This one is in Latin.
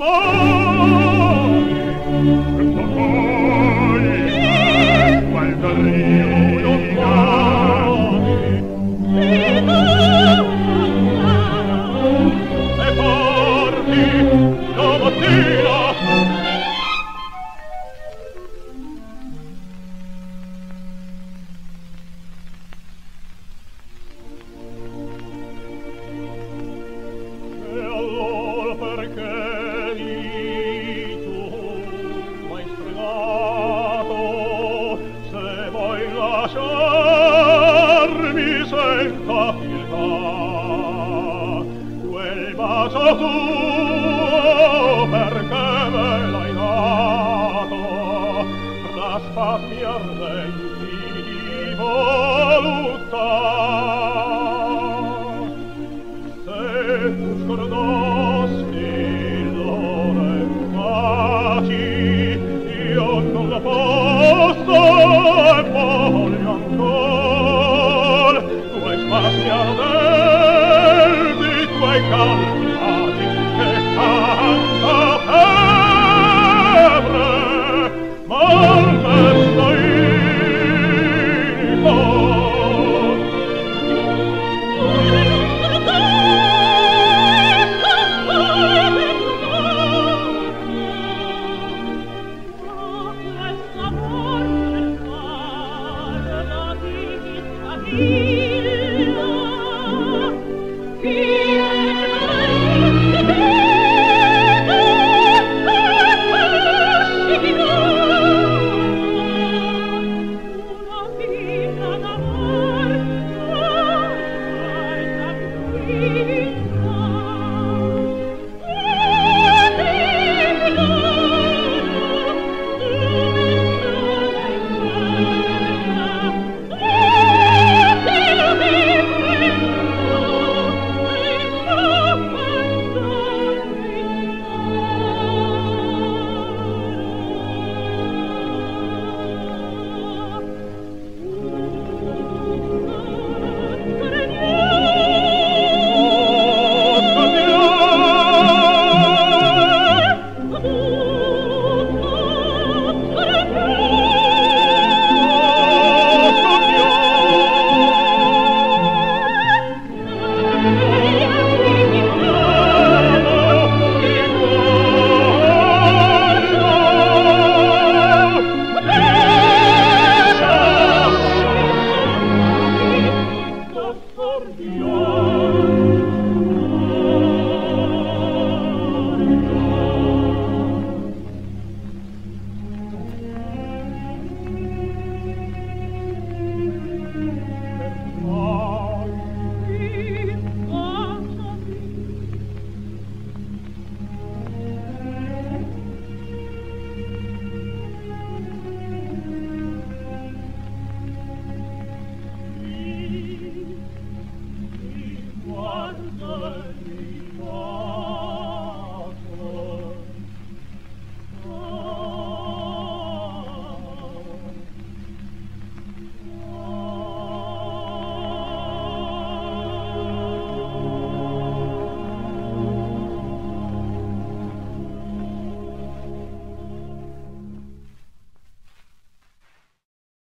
mare, quanto mare, quanto. bacio tuo perché me l'hai dato. La spazia di voluttà se tu scordò calma